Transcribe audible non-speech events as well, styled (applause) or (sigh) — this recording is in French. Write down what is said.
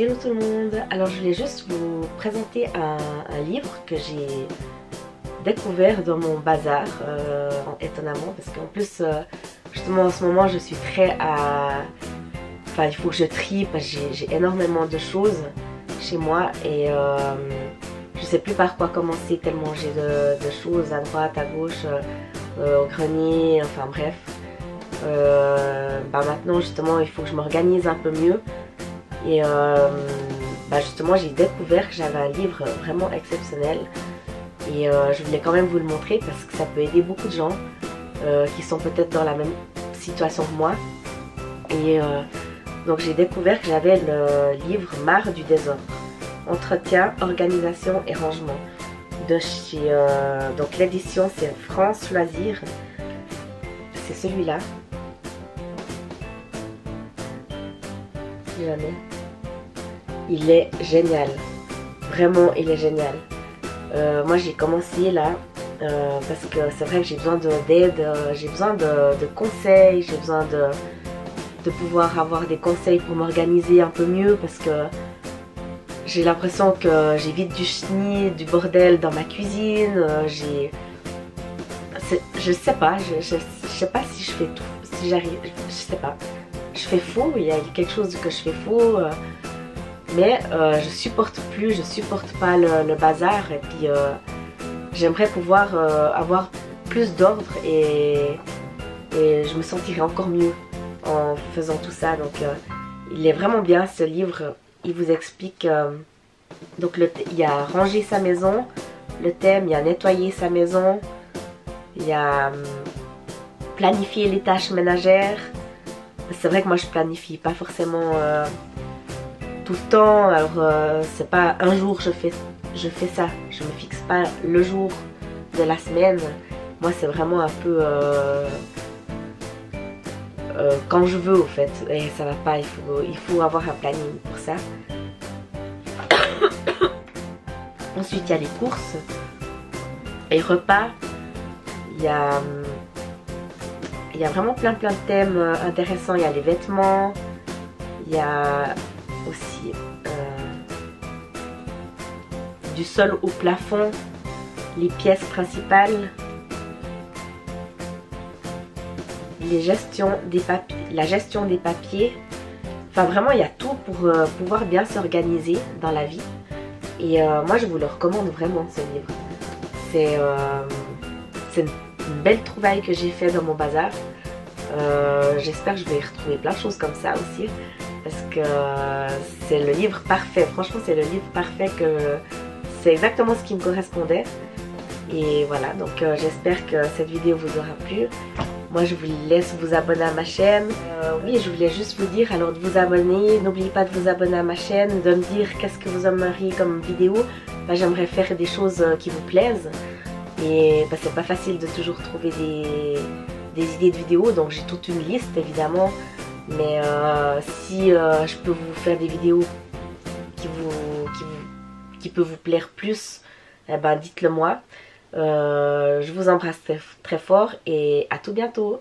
Hello tout le monde Alors je voulais juste vous présenter un, livre que j'ai découvert dans mon bazar, euh, étonnamment, parce qu'en plus, euh, justement en ce moment, je suis très à... Enfin, il faut que je trie parce que j'ai énormément de choses chez moi et euh, je sais plus par quoi commencer tellement j'ai de, choses à droite, à gauche, au grenier, enfin bref. Bah maintenant justement il faut que je m'organise un peu mieux et euh, bah, justement, j'ai découvert que j'avais un livre vraiment exceptionnel. Et euh, je voulais quand même vous le montrer parce que ça peut aider beaucoup de gens euh, qui sont peut-être dans la même situation que moi. Et donc j'ai découvert que j'avais le livre Marre du désordre. Entretien, organisation et rangement. De chez, donc l'édition c'est France Loisirs. C'est celui-là. Si jamais. Il est génial. Vraiment, il est génial. Euh, moi, j'ai commencé là euh, parce que c'est vrai que j'ai besoin d'aide, euh, j'ai besoin de, conseils, j'ai besoin de, de, pouvoir avoir des conseils pour m'organiser un peu mieux parce que j'ai l'impression que j'ai vite du chenille, du bordel dans ma cuisine. j'ai, je sais pas, je, sais pas si je fais tout, si j'arrive, je sais pas. Je fais faux, il y a quelque chose que je fais faux. Mais euh, je supporte plus, je supporte pas le, bazar et puis euh, j'aimerais pouvoir euh, avoir plus d'ordre et, je me sentirais encore mieux en faisant tout ça. Donc il est vraiment bien ce livre, il vous explique, donc il y a ranger sa maison, le thème, il y a nettoyer sa maison, il y a planifier les tâches ménagères. C'est vrai que moi je planifie pas forcément tout le temps. Alors euh, c'est pas un jour je fais, je fais ça. Je me fixe pas le jour de la semaine. Moi c'est vraiment un peu euh, euh, quand je veux au fait. Et ça va pas, il faut, il faut avoir un planning pour ça. (coughs) Ensuite il y a les courses. Et repas. Il y a... Il y a vraiment plein plein de thèmes intéressants. Il y a les vêtements, il y a aussi euh, du sol au plafond, les pièces principales, les gestions des la gestion des papiers. Enfin vraiment il y a tout pour euh, pouvoir bien s'organiser dans la vie. Et euh, moi je vous le recommande vraiment ce livre. C'est belle trouvaille que j'ai fait dans mon bazar. J'espère que je vais retrouver plein de choses comme ça aussi parce que c'est le livre parfait. Franchement, c'est le livre parfait que c'est exactement ce qui me correspondait. Et voilà, donc euh, j'espère que cette vidéo vous aura plu. Moi, je vous laisse vous abonner à ma chaîne. Euh, oui, je voulais juste vous dire, alors de vous abonner. N'oubliez pas de vous abonner à ma chaîne, de me dire qu'est-ce que vous aimeriez comme vidéo. J'aimerais faire des choses euh, qui vous plaisent. Et bah, c'est pas facile de toujours trouver des, des idées de vidéos, donc j'ai toute une liste évidemment. Mais euh, si euh, je peux vous faire des vidéos qui vous, qui vous, vous plaire plus, eh ben dites-le moi. Euh, je vous embrasse très, très fort et à tout bientôt.